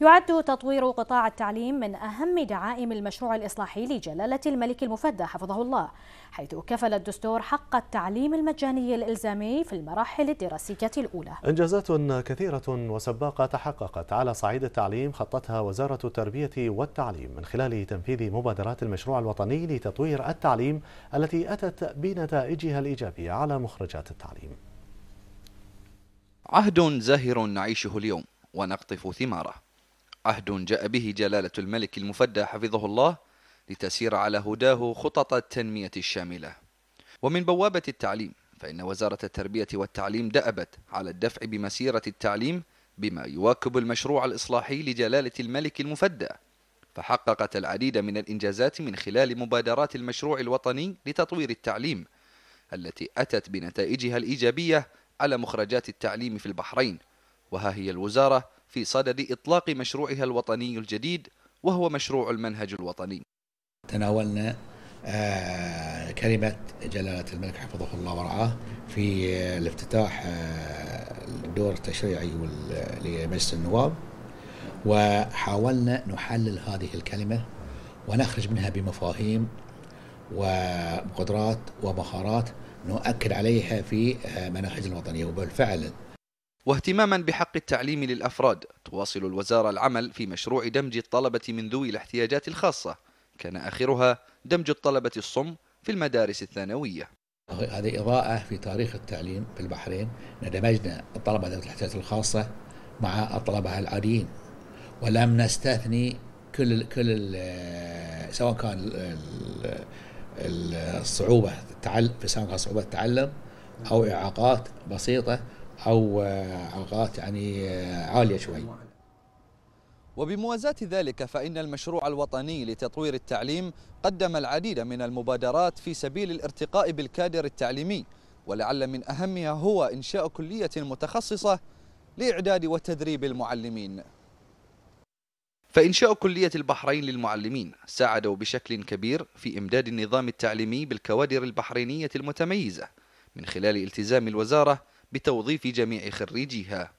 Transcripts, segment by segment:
يعد تطوير قطاع التعليم من أهم دعائم المشروع الإصلاحي لجلالة الملك المفدى حفظه الله حيث كفل الدستور حق التعليم المجاني الإلزامي في المراحل الدراسية الأولى. إنجازات كثيرة وسباقة تحققت على صعيد التعليم خطتها وزارة التربية والتعليم من خلال تنفيذ مبادرات المشروع الوطني لتطوير التعليم التي أتت بنتائجها الإيجابية على مخرجات التعليم. عهد زاهر نعيشه اليوم ونقطف ثماره. عهد جاء به جلالة الملك المفدى حفظه الله لتسير على هداه خطط التنمية الشاملة. ومن بوابة التعليم فإن وزارة التربية والتعليم دأبت على الدفع بمسيرة التعليم بما يواكب المشروع الإصلاحي لجلالة الملك المفدى فحققت العديد من الإنجازات من خلال مبادرات المشروع الوطني لتطوير التعليم التي أتت بنتائجها الإيجابية على مخرجات التعليم في البحرين. وها هي الوزارة في صدد إطلاق مشروعها الوطني الجديد وهو مشروع المنهج الوطني. تناولنا آه كلمة جلالة الملك حفظه الله ورعاه في الافتتاح آه الدور التشريعي لمجلس النواب وحاولنا نحلل هذه الكلمة ونخرج منها بمفاهيم وقدرات ومهارات نؤكد عليها في آه، مناهج الوطنية. وبالفعل واهتماما بحق التعليم للأفراد. تواصل الوزارة العمل في مشروع دمج الطلبة من ذوي الاحتياجات الخاصة. كان آخرها دمج الطلبة الصم في المدارس الثانوية. هذه إضاءة في تاريخ التعليم في البحرين. دمجنا الطلبة ذوي الاحتياجات الخاصة مع الطلبة العاديين. ولم نستثني كل كل سواء كان الصعوبة سواء كان صعوبة التعلم أو إعاقات بسيطة أو علاقات يعني عالية شوي. وبموازاة ذلك فإن المشروع الوطني لتطوير التعليم قدم العديد من المبادرات في سبيل الارتقاء بالكادر التعليمي ولعل من أهمها هو إنشاء كلية متخصصة لإعداد وتدريب المعلمين. فإنشاء كلية البحرين للمعلمين ساعدوا بشكل كبير في إمداد النظام التعليمي بالكوادر البحرينية المتميزة من خلال التزام الوزارة بتوظيف جميع خريجيها.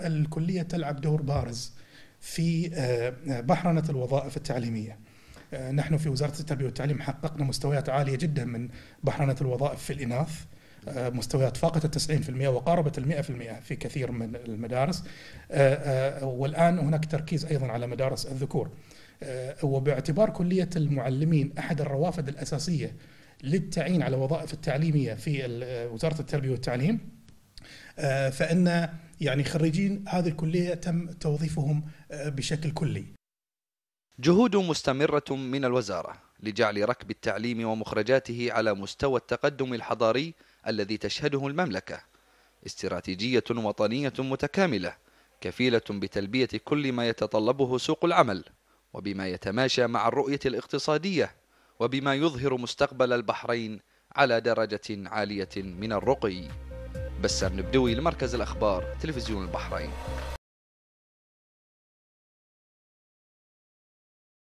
الكلية تلعب دور بارز في آه، بحرنة الوظائف التعليمية. آه، نحن في وزارة التربية والتعليم حققنا مستويات عالية جدا من بحرنة الوظائف في الإناث. آه، مستويات فاقت التسعين في المئة وقاربت المئة في المئة في كثير من المدارس. والآن هناك تركيز أيضا على مدارس الذكور. وباعتبار كلية المعلمين أحد الروافد الأساسية للتعيين على وظائف التعليمية في وزارة التربية والتعليم آه، فإن يعني خريجين هذه الكلية تم توظيفهم آه، بشكل كلي. جهود مستمرة من الوزارة لجعل ركب التعليم ومخرجاته على مستوى التقدم الحضاري الذي تشهده المملكة. استراتيجية وطنية متكاملة كفيلة بتلبية كل ما يتطلبه سوق العمل وبما يتماشى مع الرؤية الاقتصادية وبما يظهر مستقبل البحرين على درجة عالية من الرقي. بسام نبدوي لمركز الأخبار تلفزيون البحرين.